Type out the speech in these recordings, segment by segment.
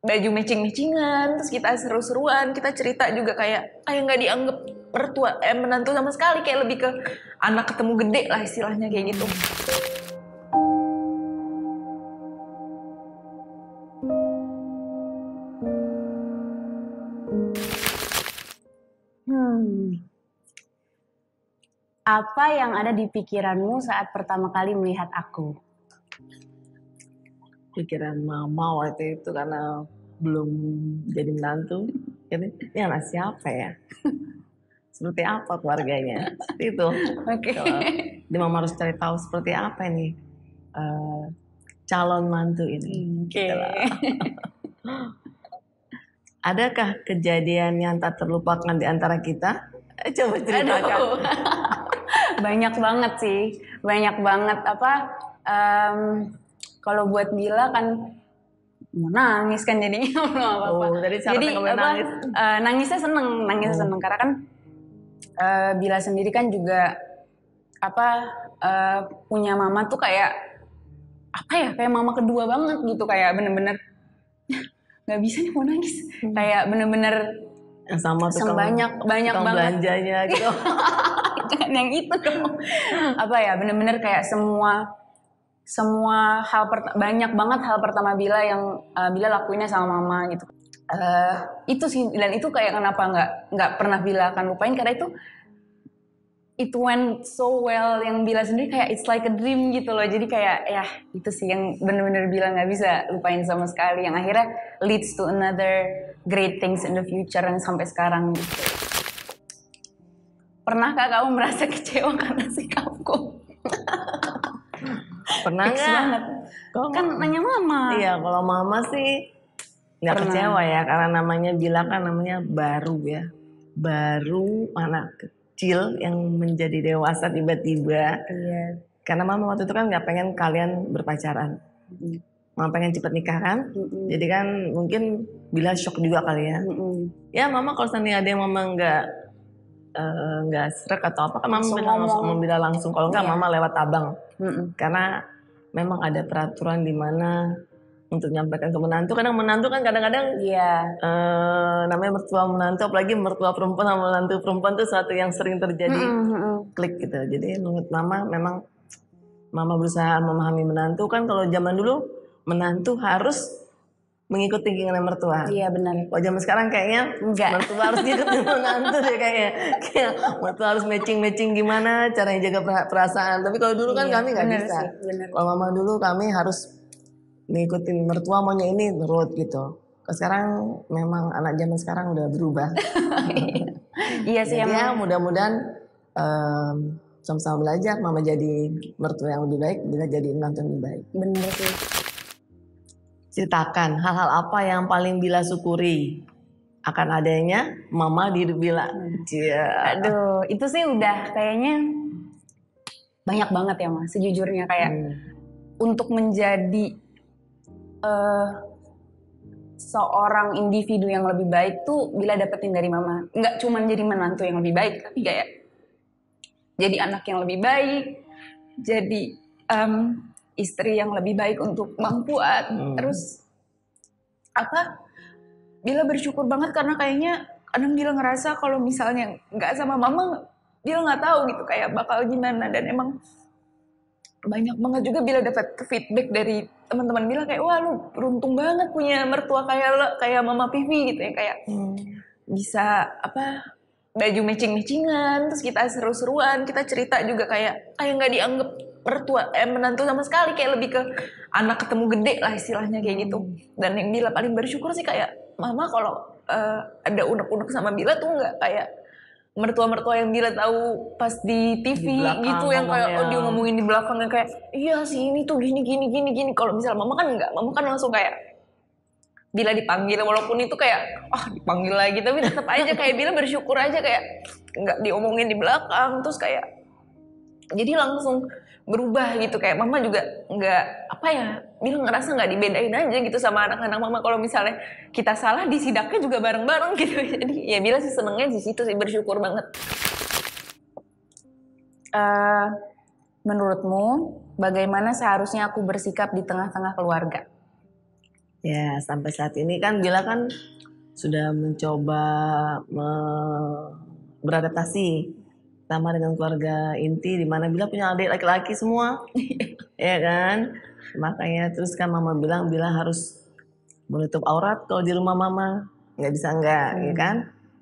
baju matching-matchingan terus kita seru-seruan kita cerita juga kayak kayak nggak dianggap mertua eh menantu sama sekali kayak lebih ke anak ketemu gede lah istilahnya kayak gitu Hmm. Apa yang ada di pikiranmu saat pertama kali melihat aku? Pikiran mama waktu itu karena belum jadi menantu. Ini, ini anak siapa ya? Seperti apa keluarganya? Seperti itu. Oke. Dia mama harus cari tahu seperti apa ini eh, calon mantu ini. Oke. Gitu lah. adakah kejadian yang tak terlupakan di antara kita? Eh, coba ceritakan. Banyak banget sih, banyak banget. Apa? em, kalau buat Bila kan mau nangis kan jadinya apa-apa. oh Jadi boleh apa? nangis eh, nangisnya seneng, nangisnya Oh. seneng karena kan eh, Bila sendiri kan juga apa eh, punya mama tuh kayak apa ya kayak mama kedua banget gitu kayak bener-bener nggak bisa nih mau nangis Hmm. kayak bener-bener yang sama tuh Sem- banyak banyak tukang banget belanjanya gitu Jangan yang itu dong. Apa ya, bener-bener kayak semua semua hal banyak banget hal pertama Bila yang uh, Bila lakuinnya sama mama gitu. Eh, itu sih dan itu kayak kenapa nggak nggak pernah Bila akan lupain karena itu it went so well yang Bila sendiri kayak it's like a dream gitu loh jadi kayak ya itu sih yang bener-bener Bila nggak bisa lupain sama sekali yang akhirnya leads to another great things in the future yang sampai sekarang gitu. Pernahkah kamu merasa kecewa karena sikapku? pernah Fix nggak banget. Kalau- Kan nanya mama. Iya, kalau mama sih nggak kecewa ya karena namanya bilang kan namanya baru ya, baru anak kecil yang menjadi dewasa tiba-tiba. Iya. Karena mama waktu itu kan nggak pengen kalian berpacaran, Mm-mm. mama pengen cepet nikah kan. Mm-mm. Jadi kan mungkin bila shock juga kali ya. Mm-mm. Ya mama kalau seandainya ada yang mama nggak eh, nggak serak atau apa kan mama Langsung bilang ngomong. langsung bilang langsung. Kalau nggak Iya. mama lewat abang Mm-mm. karena memang ada peraturan di mana untuk menyampaikan ke menantu kadang menantu kan kadang-kadang Iya. eh, namanya mertua menantu apalagi mertua perempuan sama menantu perempuan itu suatu yang sering terjadi Mm-mm, mm-mm. klik gitu jadi menurut mama memang mama berusaha memahami menantu kan kalau zaman dulu menantu harus mengikuti keinginan mertua Iya benar. kalau zaman sekarang kayaknya Enggak. mertua harus ngikutin menantu deh kayaknya kayak mertua harus matching matching gimana caranya jaga pera- perasaan tapi kalau dulu kan Iya, kami nggak benar bisa sih, benar. kalau mama dulu kami harus ngikutin mertua maunya ini nurut gitu. Kalau sekarang memang anak zaman sekarang udah berubah. Iya sih Jadi ya mudah-mudahan em, sama-sama belajar mama jadi mertua yang lebih baik, bila jadi menantu yang lebih baik. Bener sih. Ceritakan hal-hal apa yang paling bila syukuri akan adanya mama di bila. Cia. Aduh, itu sih udah kayaknya banyak banget ya mas. Sejujurnya kayak Hmm. untuk menjadi eh, seorang individu yang lebih baik tuh bila dapetin dari mama. Nggak cuma jadi menantu yang lebih baik, tapi kayak jadi anak yang lebih baik, jadi em, istri yang lebih baik untuk Bang Fuad. Hmm. Terus apa? Bila bersyukur banget karena kayaknya kadang Bila ngerasa kalau misalnya nggak sama mama, Bila nggak tahu gitu kayak bakal gimana dan emang banyak banget juga Bila dapat feedback dari teman-teman Bila kayak wah lu beruntung banget punya mertua kayak lo kayak mama Pivi gitu ya kayak Hmm. bisa apa baju matching-matchingan terus kita seru-seruan kita cerita juga kayak kayak nggak dianggap mertua eh menantu sama sekali kayak lebih ke anak ketemu gede lah istilahnya kayak gitu. Dan yang Bila paling bersyukur sih kayak mama kalau eh, ada unek-unek sama Bila tuh nggak kayak mertua-mertua yang Bila tahu pas di TV Di belakang gitu yang kayak oh dia ngomongin di belakangnya kayak iya sih ini tuh gini gini gini gini. Kalau misalnya mama kan nggak mama kan langsung kayak Bila dipanggil walaupun itu kayak ah dipanggil lagi tapi tetap aja kayak Bila bersyukur aja kayak nggak diomongin di belakang terus kayak jadi langsung berubah gitu. Kayak mama juga nggak apa ya Bila ngerasa nggak dibedain aja gitu sama anak-anak mama. Kalau misalnya kita salah di sidaknya juga bareng-bareng gitu. Jadi ya Bila sih senengnya di situ sih bersyukur banget. Eh, menurutmu bagaimana seharusnya aku bersikap di tengah-tengah keluarga? Ya, sampai saat ini kan Bila kan sudah mencoba me- beradaptasi sama dengan keluarga inti di mana Bila punya adik laki-laki semua. ya kan? Makanya terus kan mama bilang Bila harus menutup aurat kalau di rumah mama. nggak bisa enggak, ya kan?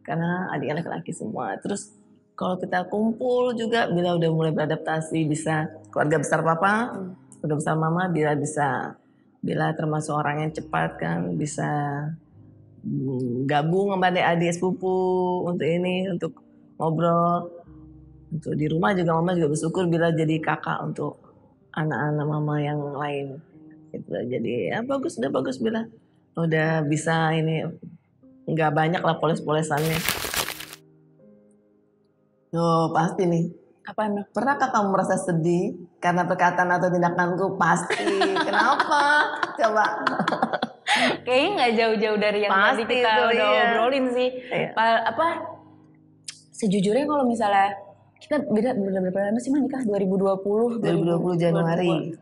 Karena adiknya laki-laki semua. Terus kalau kita kumpul juga Bila udah mulai beradaptasi bisa keluarga besar papa, keluarga besar mama Bila bisa Bila termasuk orang yang cepat kan bisa mm, gabung sama adik-adik sepupu untuk ini untuk ngobrol untuk di rumah juga mama juga bersyukur bila jadi kakak untuk anak-anak mama yang lain gitu jadi ya bagus udah bagus bila udah bisa ini nggak banyak lah poles-polesannya Tuh pasti nih Apa emang? Pernahkah kamu merasa sedih karena perkataan atau tindakanku? Pasti. Kenapa? Coba. Kayaknya nggak jauh-jauh dari yang tadi Pasti kita tuh, udah iya. obrolin sih. Iya. Pa- apa? Sejujurnya kalau misalnya kita beda berapa lama sih mah nikah 2020 2020 Januari.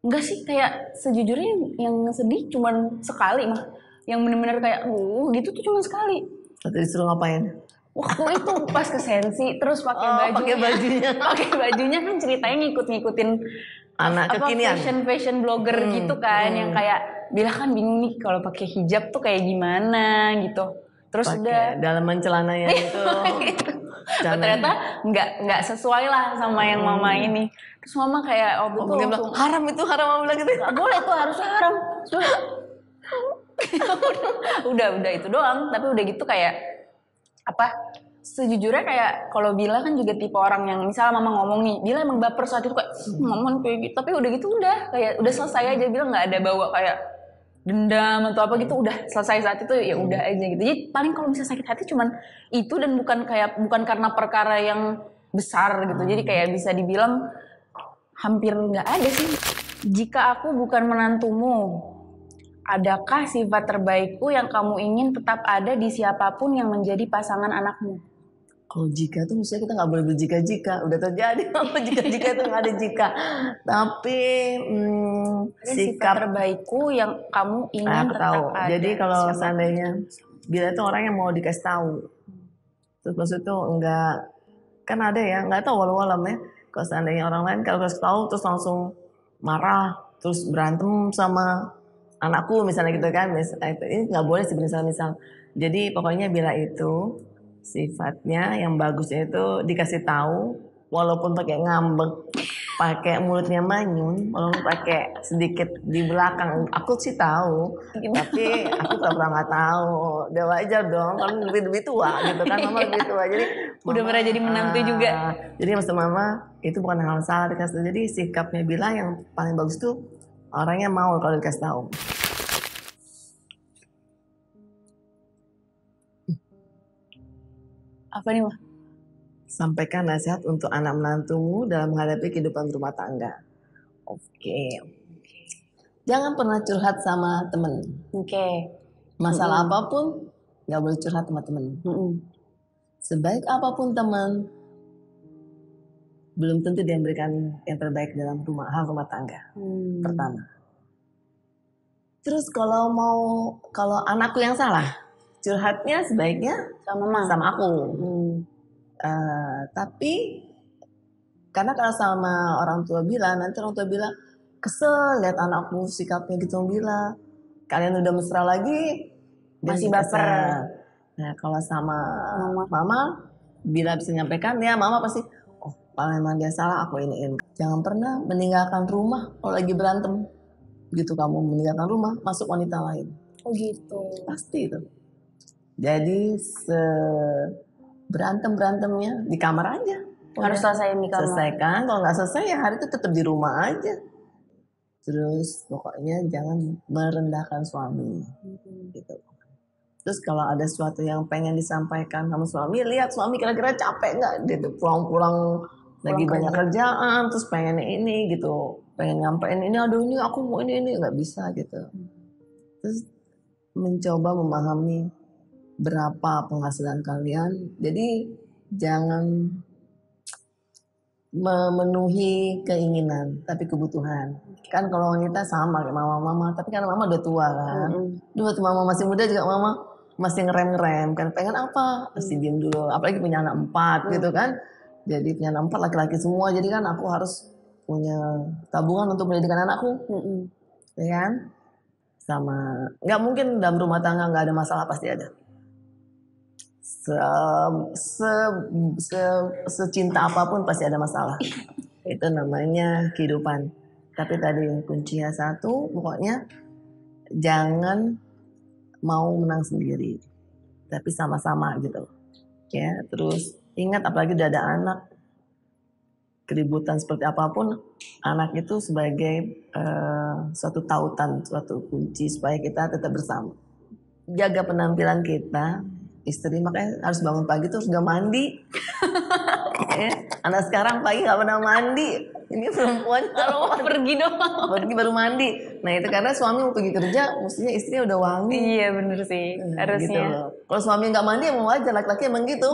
Enggak sih kayak sejujurnya yang, yang sedih cuman sekali mah. Yang bener-bener kayak uh gitu tuh cuma sekali. Atau disuruh ngapain? Waktu itu pas ke sensi terus pakai Oh, baju pakai bajunya. pakai bajunya kan ceritanya ngikut-ngikutin Anak apa kekinian. fashion fashion blogger Hmm, gitu kan yang kayak bila kan bingung nih kalau pakai hijab tuh kayak gimana gitu terus Pakai udah dalaman celananya itu. Oh, Jangan- ternyata nggak nggak sesuai lah sama yang mama ini. Terus mama kayak Oh, itu dia bilang, langsung haram itu haram mama bilang gitu. nggak boleh tuh harusnya haram. Terus, udah udah itu doang. Tapi udah gitu kayak apa sejujurnya kayak kalau Bila kan juga tipe orang yang misalnya mama ngomong nih Bila emang baper saat itu kayak "Hmm, mama kayak gitu. Tapi udah gitu udah kayak udah selesai aja. Bila nggak ada bawa kayak dendam atau apa gitu udah selesai saat itu ya udah aja gitu. Jadi paling kalau misalnya sakit hati cuman itu dan bukan kayak bukan karena perkara yang besar gitu. Jadi kayak bisa dibilang hampir nggak ada sih. Jika aku bukan menantumu adakah sifat terbaikku yang kamu ingin tetap ada di siapa pun yang menjadi pasangan anakmu Kalau jika tuh maksudnya kita nggak boleh berjika-jika. Udah terjadi apa jika-jika itu nggak ada jika. Tapi hmm, sikap terbaikku yang kamu ingin Nah, aku tahu. ada Jadi di kalau siapa pun. seandainya bila itu orang yang mau dikasih tahu, terus maksud itu enggak kan ada ya nggak tahu walau walam ya. Kalau seandainya orang lain kalau kasih tahu terus langsung marah, terus berantem sama anakku misalnya gitu kan, misalnya itu ini nggak boleh sih misal misal. Jadi pokoknya bila itu sifatnya yang bagusnya itu dikasih tahu, walaupun pakai ngambek, pakai mulutnya manyun, walaupun pakai sedikit di belakang, aku sih tahu, tapi aku tak pernah nggak tahu. Udah wajar dong, kan lebih lebih tua gitu kan, mama lebih tua, jadi Udah pernah jadi menantu juga. Jadi maksud mama itu bukan hal salah dikasih tahu. Jadi sikapnya Bila yang paling bagus tuh orangnya mau kalau dikasih tahu. Apa nih mah Sampaikan nasihat untuk anak menantumu dalam menghadapi kehidupan rumah tangga. Oke. Jangan pernah curhat sama temen. oke Masalah apa pun nggak boleh curhat sama temen. Sebaik apa pun teman, belum tentu dia memberikan yang terbaik dalam rumah hal rumah tangga. Hmm. Pertama. Terus kalau mau kalau anakku yang salah, curhatnya sebaiknya sama mama sama aku. Hmm. Eh, tapi karena kalau sama orang tua bilang nanti orang tua bilang kesel lihat anakku sikapnya gitu bilang kalian udah mesra lagi Masih kesel. baper. nah kalau sama Mama. mama bila bisa menyampaikan ya mama pasti oh kalau memang dia salah aku iniin jangan pernah meninggalkan rumah kalau lagi berantem gitu kamu meninggalkan rumah masuk wanita lain oh gitu pasti itu jadi se berantem berantemnya di kamar aja. Harus selesaiin di kamar. selesaikan kalau nggak selesai ya hari itu tetap di rumah aja. Terus pokoknya jangan merendahkan suami. Gitu. Terus kalau ada sesuatu yang pengen disampaikan sama suami lihat suami kira-kira capek nggak? Dia tuh pulang-pulang lagi banyak kerjaan terus pengen ini gitu. Pengen nyampein ini aduh ini aku mau ini ini. Nggak bisa gitu. Terus mencoba memahami berapa penghasilan kalian. Jadi jangan memenuhi keinginan tapi kebutuhan. Kan kalau wanita sama kayak mama-mama tapi kan mama udah tua kan. Dulu waktu mama masih muda juga mama masih ngerem-ngerem kan. Pengen apa? Pasti diem dulu. Apalagi punya anak empat gitu kan. Jadi punya anak empat laki-laki semua. Jadi kan aku harus punya tabungan untuk pendidikan anakku. Ya kan? Sama nggak mungkin dalam rumah tangga nggak ada masalah pasti ada se, se, se, secinta apa pun pasti ada masalah. Itu namanya kehidupan. Tapi tadi kuncinya satu pokoknya jangan mau menang sendiri. Tapi sama-sama gitu. Ya terus ingat apalagi udah ada anak keributan seperti apa pun anak itu sebagai eh, suatu tautan suatu kunci supaya kita tetap bersama. Jaga penampilan kita istri makanya harus bangun pagi tuh harus nggak mandi ya. anak sekarang pagi nggak pernah mandi ini perempuan Kalau pergi doang. pergi baru mandi nah itu karena suami mau pergi kerja mestinya istrinya udah wangi Iya bener sih, Nah, gitu harusnya. loh. Kalau suami nggak mandi emang wajar, laki-laki emang gitu.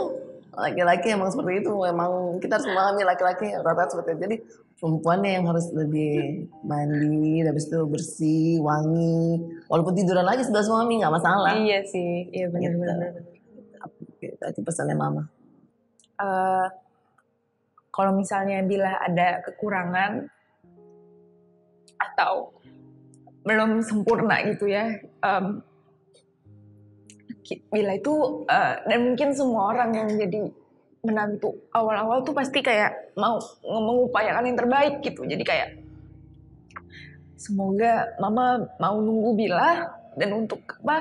Laki-laki emang seperti itu, emang kita harus memahami laki-laki rata-rata seperti itu. Jadi perempuannya yang harus lebih mandi, habis itu bersih, wangi. Walaupun tiduran lagi sebelah suami nggak masalah. Iya sih, iya Gitu. benar-benar. Gitu, Itu pesannya mama. Eh, kalau misalnya bila ada kekurangan atau belum sempurna gitu ya, ki- bila itu eh, dan mungkin semua orang yang jadi menantu awal-awal tuh pasti kayak mau mengupayakan yang terbaik gitu. Jadi kayak semoga mama mau nunggu bila dan untuk apa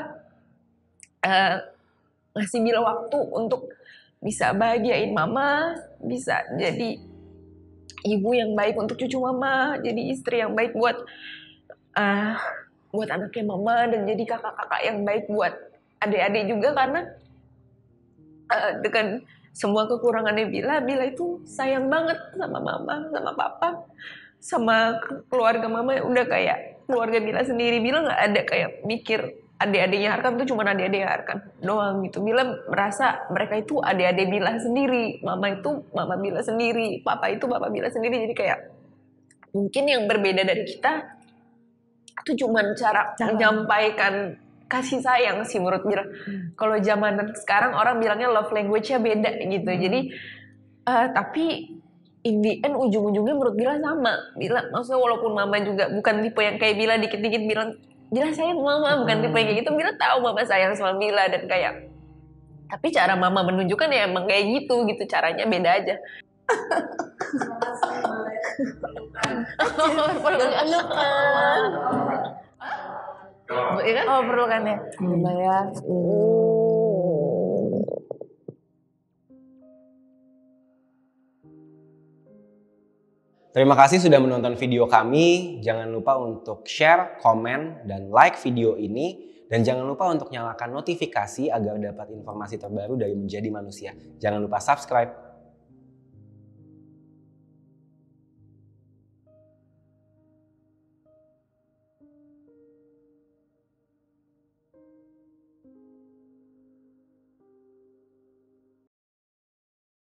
eh, ngasih bila waktu untuk bisa bahagiain mama, bisa jadi ibu yang baik untuk cucu mama, jadi istri yang baik buat eh buat anaknya mama dan jadi kakak-kakak yang baik buat adik-adik juga karena eh, dengan semua kekurangannya Bila, Bila itu sayang banget sama mama, sama papa, sama keluarga mama udah kayak keluarga Bila sendiri. Bila nggak ada kayak mikir adik-adiknya Harkan tuh cuma adik-adik Harkan doang gitu. Bila merasa mereka itu adik-adik Bila sendiri, mama itu mama Bila sendiri, papa itu papa Bila sendiri. Jadi kayak mungkin yang berbeda dari kita itu cuma cara, menyampaikan kasih sayang sih menurut Bila. Kalau zaman sekarang orang bilangnya love language-nya beda gitu. Jadi eh, tapi in the end ujung-ujungnya menurut Bila sama. Bila maksudnya walaupun mama juga bukan tipe yang kayak Bila dikit-dikit bilang Bila sayang mama bukan tipe yang kayak gitu. Bila tahu mama sayang sama Bila dan kayak tapi cara mama menunjukkan ya emang kayak gitu gitu caranya beda aja. Pelukan. Iya kan? Oh perlu kan ya? Gila ya. Terima kasih sudah menonton video kami. Jangan lupa untuk share, komen, dan like video ini. Dan jangan lupa untuk nyalakan notifikasi agar dapat informasi terbaru dari Menjadi Manusia. Jangan lupa subscribe.